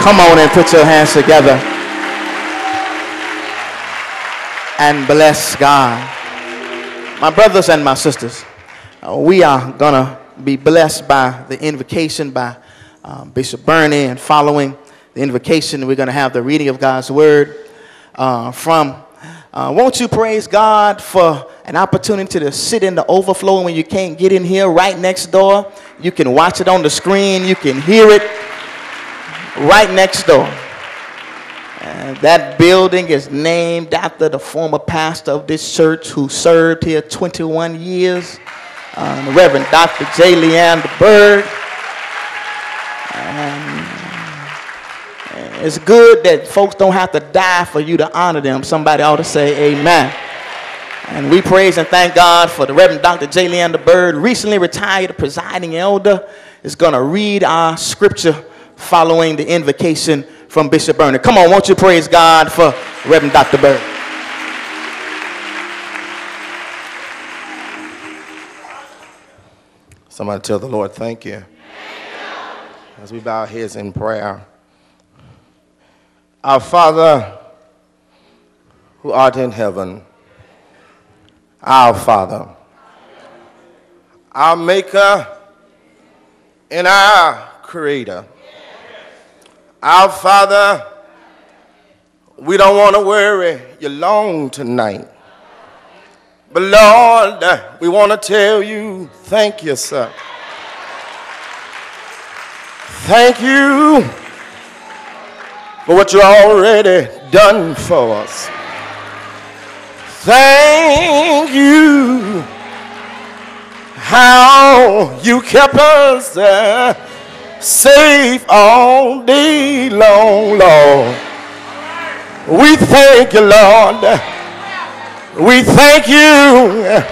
Come on and put your hands together and bless God. My brothers and my sisters, uh, we are going to be blessed by the invocation by um, Bishop Burney and following the invocation, we're going to have the reading of God's word uh, from. Uh, won't you praise God for an opportunity to sit in the overflow when you can't get in here right next door? You can watch it on the screen, you can hear it right next door. Uh, that building is named after the former pastor of this church who served here 21 years, the Reverend Dr. J. Leander Bird. it's good that folks don't have to die for you to honor them. Somebody ought to say amen. And we praise and thank God for the Reverend Dr. J. Leander Bird, recently retired presiding elder, is going to read our scripture following the invocation from Bishop Burney. Come on, won't you praise God for Reverend Dr. Bird? Somebody tell the Lord, thank you. As we bow our heads in prayer. Our Father, who art in heaven, our Father, our Maker, and our Creator. Our Father, we don't want to worry you long tonight. But Lord, we want to tell you thank you, sir. Thank you for what you already done for us. Thank you how you kept us uh, safe all day long, Lord. We thank you, Lord. We thank you.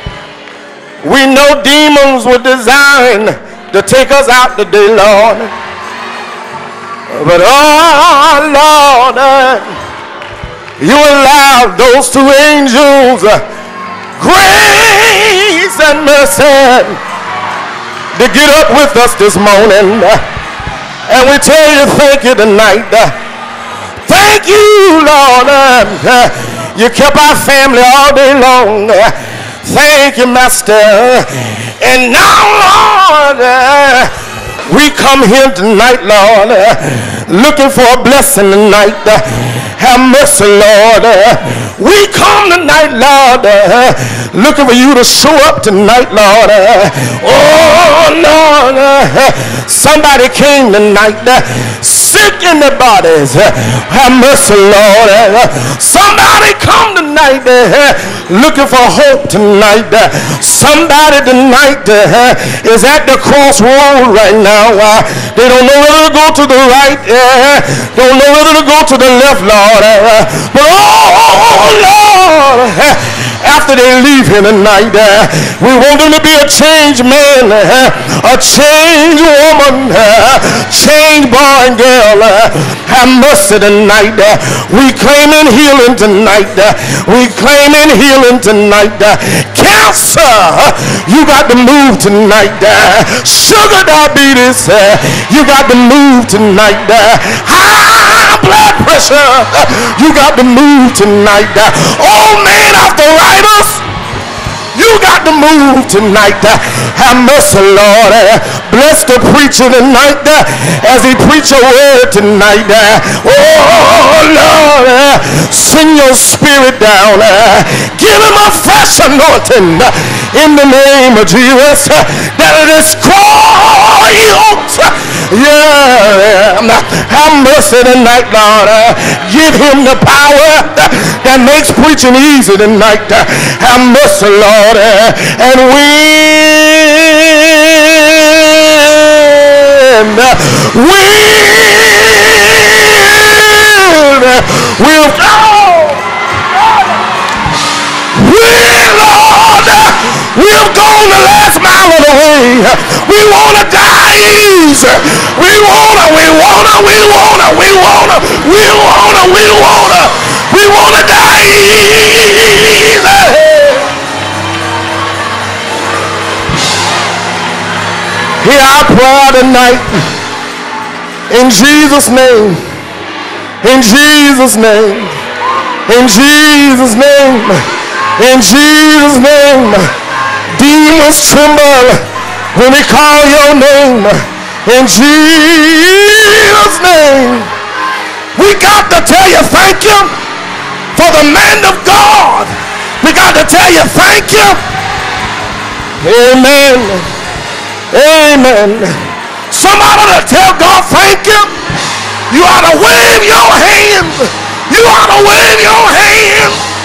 We know demons were designed to take us out today, Lord. But oh Lord, you allowed those two angels, grace and mercy, to get up with us this morning. And we tell you thank you tonight. Thank you, Lord. You kept our family all day long. Thank you, Master. And now, Lord, we come here tonight, Lord, looking for a blessing tonight. Have mercy, Lord. We come tonight, Lord, looking for you to show up tonight, Lord. Oh, Lord. Somebody came tonight sick in their bodies. have mercy, Lord. somebody come tonight eh, looking for hope tonight. somebody tonight eh, is at the crossroad right now. Uh, they don't know whether to go to the right, don't know whether to go to the left, Lord. But oh, oh Lord, after they leave here tonight, we want them to be a changed man, a changed woman, changed boy and girl. Have mercy tonight. We claiming healing tonight. We claiming healing tonight. Cancer, you got to move tonight. Sugar diabetes. You got to move tonight. High blood pressure. You got to move tonight. Old man arthritis. You got to move tonight. Have mercy, Lord. Bless the preacher tonight as he preach a word tonight. Oh, Lord, send your spirit down. Give him a fresh anointing in the name of Jesus. That it is called. Yeah. Have mercy tonight, Lord. Give him the power that makes preaching easy tonight. Have mercy, Lord. Lord, and win. Win. We'll go. Win. We've gone the last mile of the way. We want to die easy. We want to, we want to, we want to, we want to, we want to, we want to, we want to die easy. Hear our prayer tonight. In Jesus' name. In Jesus' name. In Jesus' name. In Jesus' name. Demons tremble when we call your name. In Jesus' name. We got to tell you thank you for the man of God. We got to tell you thank you. Amen. Amen. Somebody to tell God thank you. You ought to wave your hand. You ought to wave your hand.